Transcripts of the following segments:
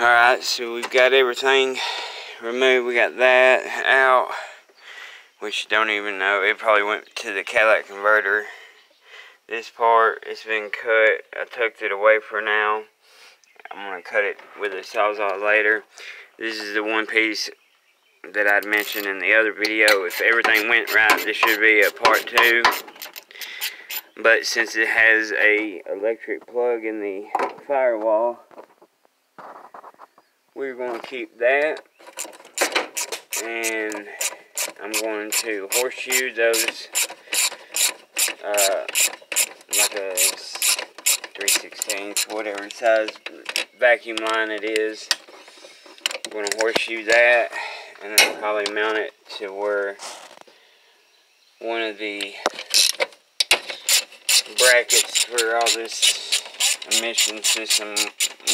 Alright, so we've got everything removed. We got that out, which don't even know. It probably went to the catalytic converter. This part, it's been cut. I tucked it away for now. I'm going to cut it with a sawzall later. This is the one piece that I'd mentioned in the other video. If everything went right, this should be a part two. But since it has a electric plug in the firewall, we're going to keep that. And I'm going to horseshoe those uh, like a 316 whatever size vacuum line it is. I'm going to horseshoe that and then probably mount it to where one of the brackets for all this emission system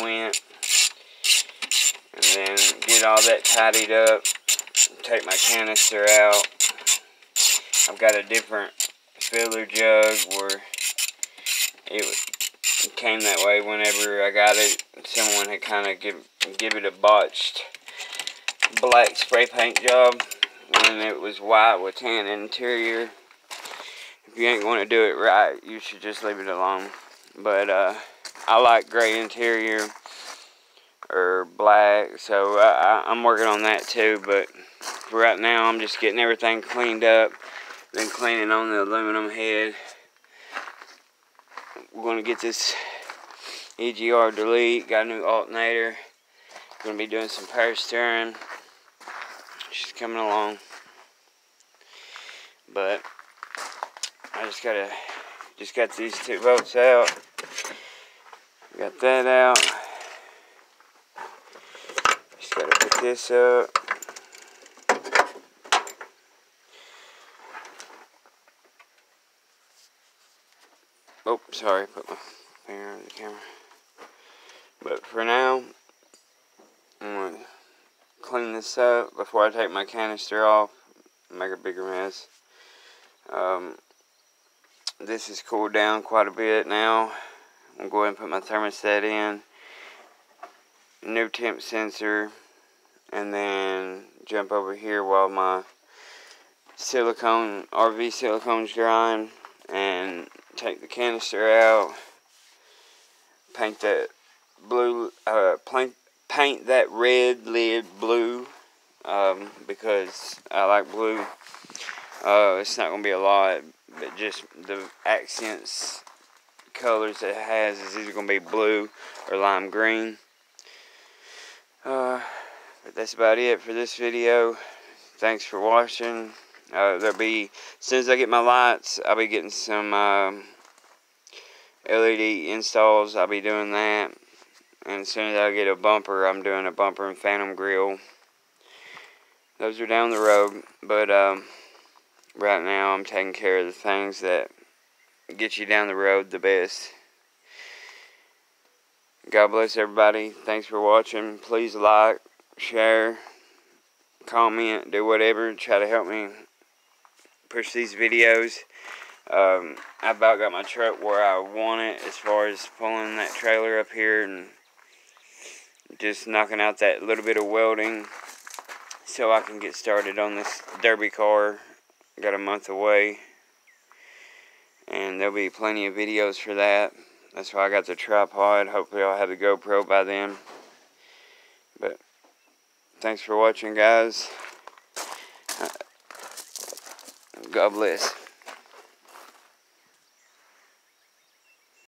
went then get all that tidied up, take my canister out. I've got a different filler jug where it came that way whenever I got it. Someone had kind of give, give it a botched black spray paint job when it was white with tan interior. If you ain't going to do it right, you should just leave it alone. But uh, I like gray interior or black. So I, I'm working on that too. But for right now, I'm just getting everything cleaned up. Then cleaning on the aluminum head. We're going to get this EGR delete. Got a new alternator. Going to be doing some power steering. She's coming along. But I just gotta just got these two bolts out. Got that out. This up. Oh, sorry, put my finger on the camera. But for now, I'm going to clean this up before I take my canister off, make a bigger mess. Um, this has cooled down quite a bit now. I'm going to go ahead and put my thermostat in. New temp sensor and then jump over here while my silicone RV silicone's drying and take the canister out paint that blue uh, paint, paint that red lid blue um, because I like blue. Uh, it's not gonna be a lot but just the accents colors it has is either gonna be blue or lime green that's about it for this video. Thanks for watching. Uh, there'll be, as soon as I get my lights, I'll be getting some um, LED installs. I'll be doing that. And as soon as I get a bumper, I'm doing a bumper and phantom grill. Those are down the road. But um, right now, I'm taking care of the things that get you down the road the best. God bless everybody. Thanks for watching. Please like, share, comment, do whatever, try to help me push these videos. Um, I about got my truck where I want it as far as pulling that trailer up here and just knocking out that little bit of welding so I can get started on this derby car. Got a month away and there'll be plenty of videos for that. That's why I got the tripod. Hopefully I'll have the GoPro by then. Thanks for watching, guys. Uh, God bless.